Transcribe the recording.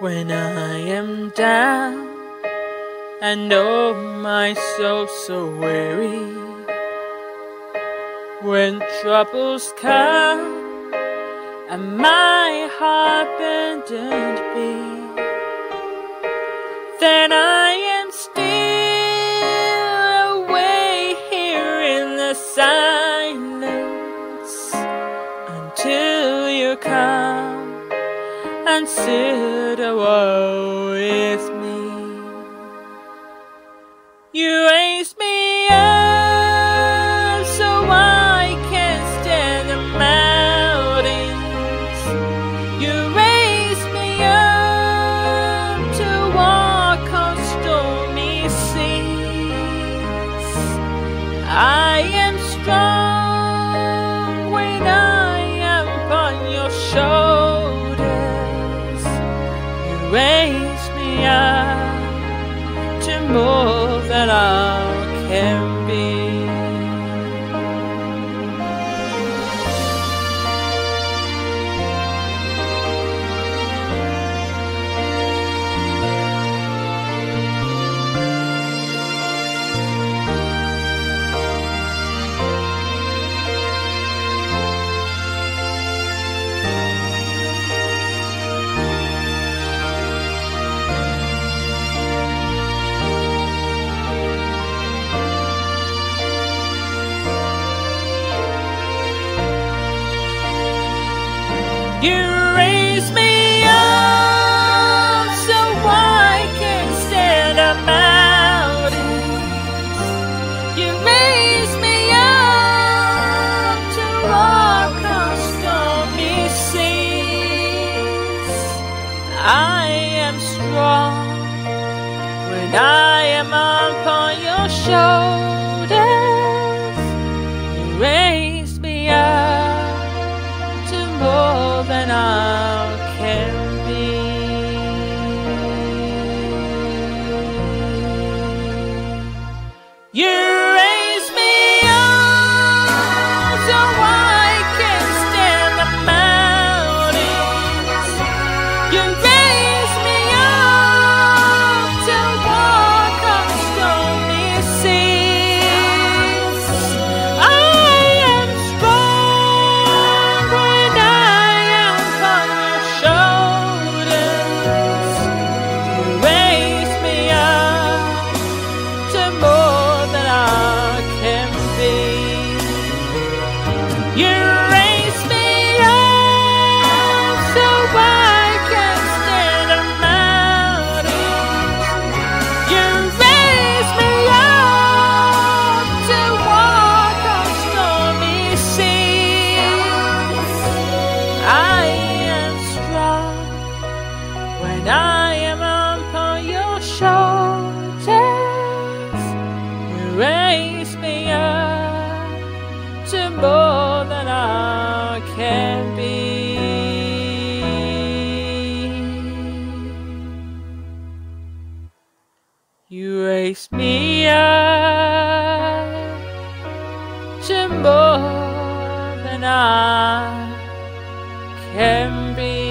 when I am down and oh my soul so weary. When troubles come and my heart burdened be, then I am still away here in the silence until you come a while with me. You raise me up so I can stand the mountains. You raise me up to walk on stormy seas. I am strong You You raise me up so I can stand a mountain. You raise me up to walk on stormy seas. I am strong when I am upon your shoulders. idea to more than I can be.